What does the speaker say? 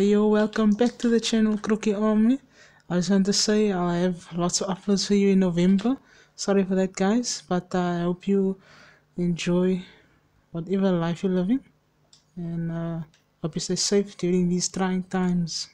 Hey yo, welcome back to the channel Krokkie Army. I just want to say I have lots of uploads for you in November. Sorry for that, guys, but uh, I hope you enjoy whatever life you're living and uh, hope you stay safe during these trying times.